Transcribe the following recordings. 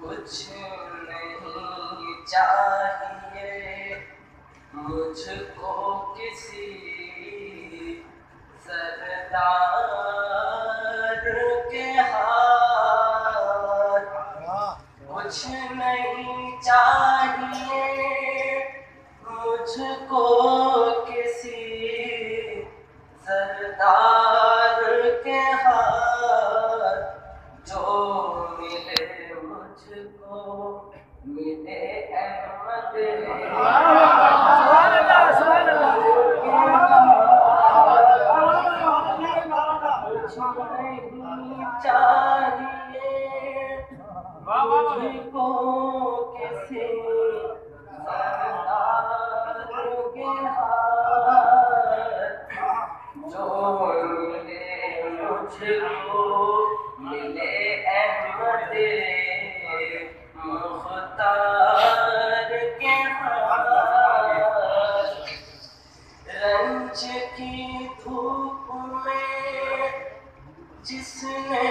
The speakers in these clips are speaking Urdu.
کچھ نہیں چاہیے مجھ کو کسی سردار کے ہاتھ۔ کچھ نہیں چاہیے مجھ کو کسی سردار جو مجھے Yes.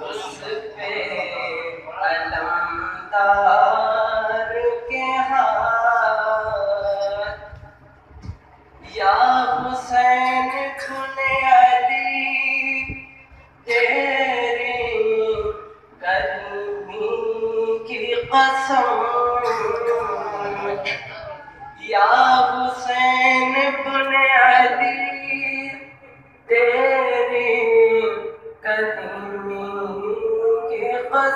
Yes.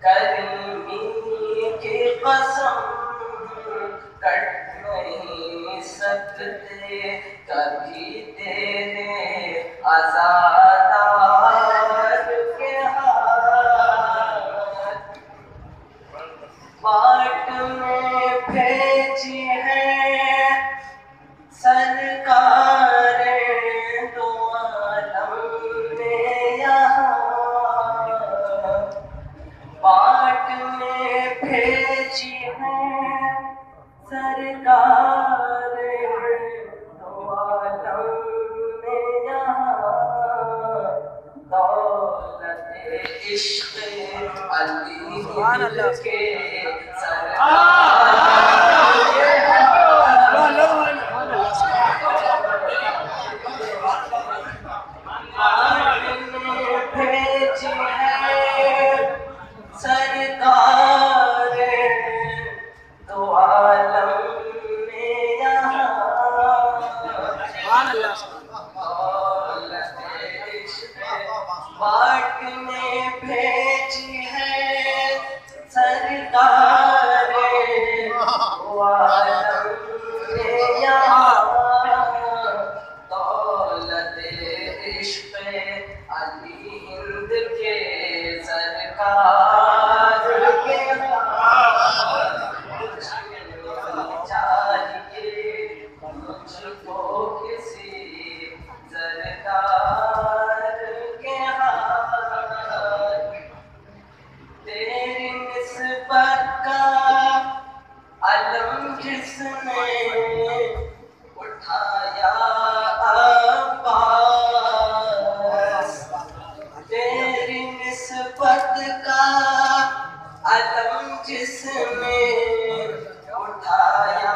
Cada عشق علی کے پاک نے بھیجی ہے سردار دولت عشق علی عالم جس نے اٹھایا عباس تیری کا عالم جس نے اٹھایا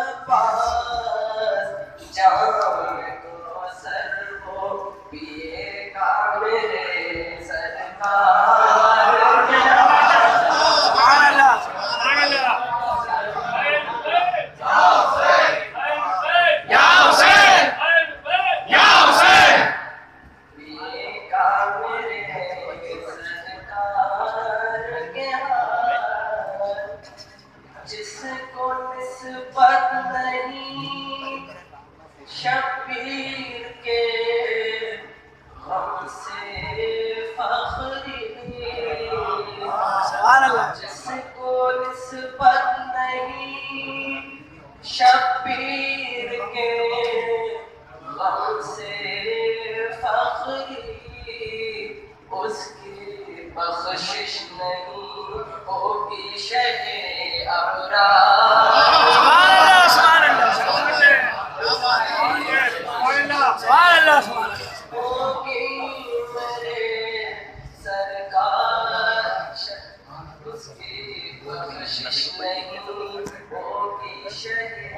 عباس جان کو کا میرے سرکار شبیر کے غم سے فخری جس کو نسبت نہیں شبیر کے غم سے فخری اس کی بخشش نہیں ہوگی شہ ابرار۔ journey